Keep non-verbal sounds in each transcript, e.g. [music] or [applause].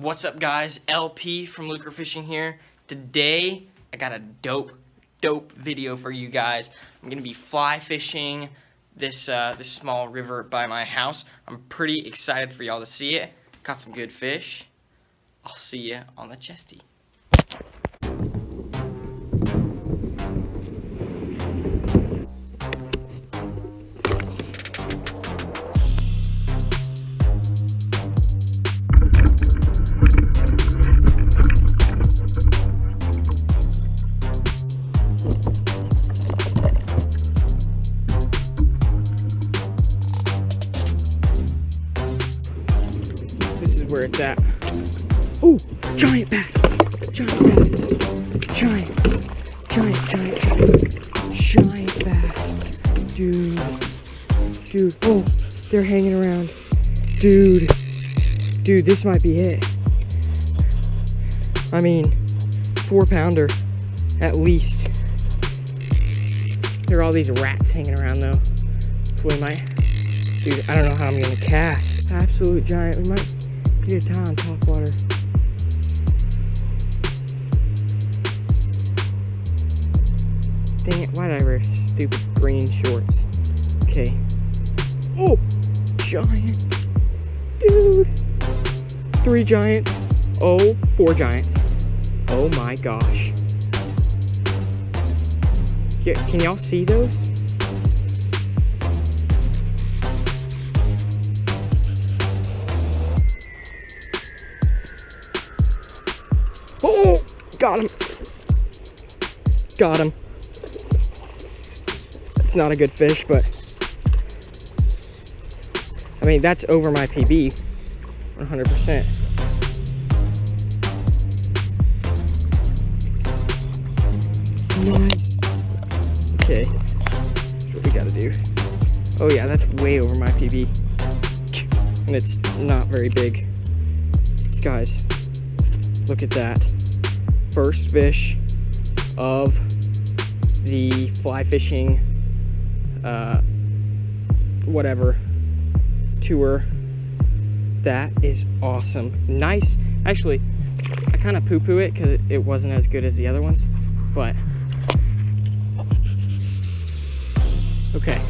What's up guys, LP from Luker Fishing here. Today, I got a dope, dope video for you guys. I'm gonna be fly fishing this, uh, this small river by my house. I'm pretty excited for y'all to see it. Got some good fish. I'll see you on the chesty. This is where it's at. Oh, giant bass. Giant bass. Giant. Giant, giant, giant. Giant bass. Dude. Dude. Oh, they're hanging around. Dude. Dude, this might be it. I mean, four pounder at least. There are all these rats hanging around though. We might, dude, I don't know how I'm gonna cast. Absolute giant. We might get a topwater. Dang it, why did I wear stupid green shorts? Okay. Oh, giant. Dude. Three giants. Oh, four giants. Oh my gosh. Yeah, can y'all see those? Got him. Got him. It's not a good fish, but I mean, that's over my PB 100%. Nice. Okay, that's what we gotta do. Oh yeah, that's way over my PB. And it's not very big. Guys, look at that. First fish of the fly fishing, uh, whatever, tour. That is awesome. Nice. Actually, I kind of poo-poo it because it wasn't as good as the other ones, but okay.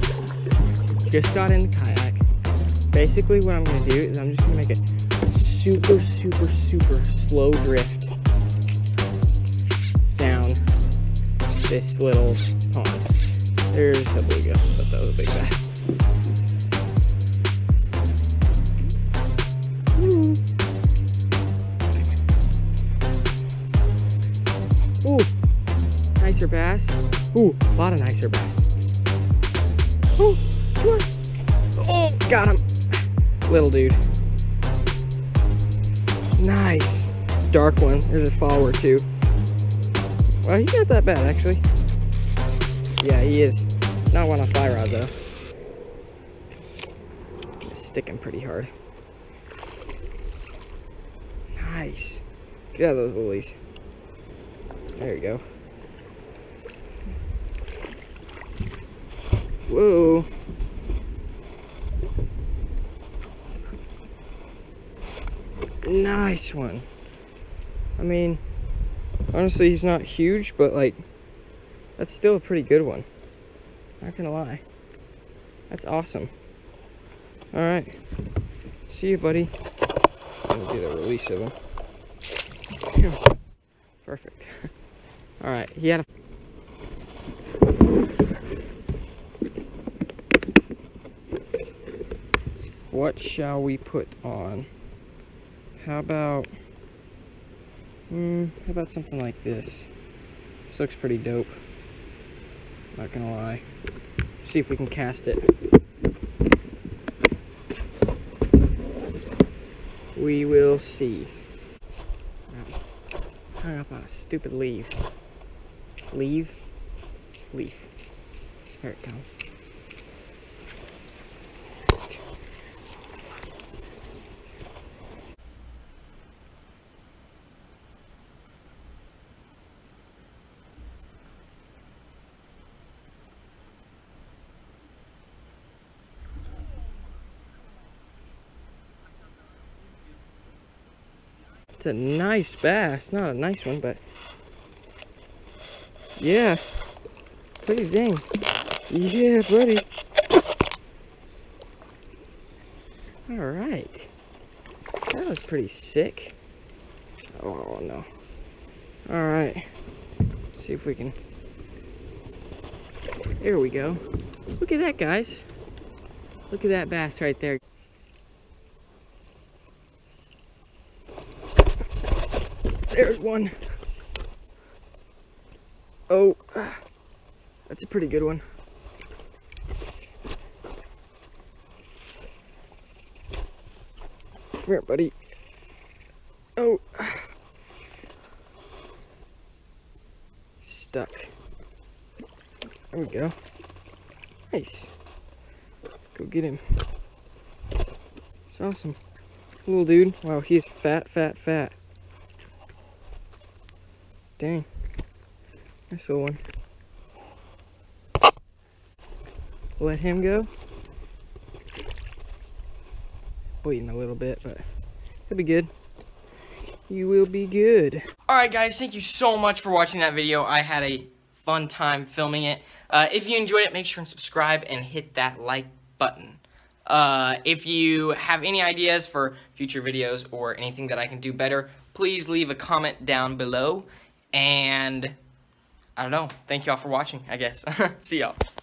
Just got in the kayak. Basically, what I'm gonna do is I'm just gonna make it super, super, super slow drift this little pond. There's a bluegill, but that was a big bass. Ooh, nicer bass. Ooh, a lot of nicer bass. Oh, come on. Oh, got him. Little dude. Nice. Dark one. There's a follower too. Well, he's not that bad actually. Yeah, he is. Not one on fly rod though. Sticking pretty hard. Nice. Get out of those lilies. There you go. Whoa. Nice one. I mean, honestly, he's not huge, but like, that's still a pretty good one. Not gonna lie. That's awesome. All right. See you, buddy. I'm gonna do the release of him. Perfect. [laughs] All right. He had a. What shall we put on? How about, hmm, how about something like this? This looks pretty dope. Not gonna lie. See if we can cast it. We will see. Ow. Hung up on a stupid leaf. Leave? Leaf. Here it comes. It's a nice bass. Not a nice one, but yeah. Pretty dang. Yeah, buddy. All right. That was pretty sick. Oh, no. All right. See if we can. There we go. Look at that, guys. Look at that bass right there. There's one. Oh, that's a pretty good one. Come here, buddy. Oh. Stuck. There we go. Nice. Let's go get him. It's awesome. Little dude. Wow, he's fat, fat, fat. Dang. Nice little one. Let him go. Waiting a little bit, but it'll be good. You will be good. Alright guys, thank you so much for watching that video. I had a fun time filming it. Uh, if you enjoyed it, make sure and subscribe and hit that like button. Uh, if you have any ideas for future videos or anything that I can do better, please leave a comment down below. And I don't know. Thank y'all for watching, I guess. [laughs] See y'all.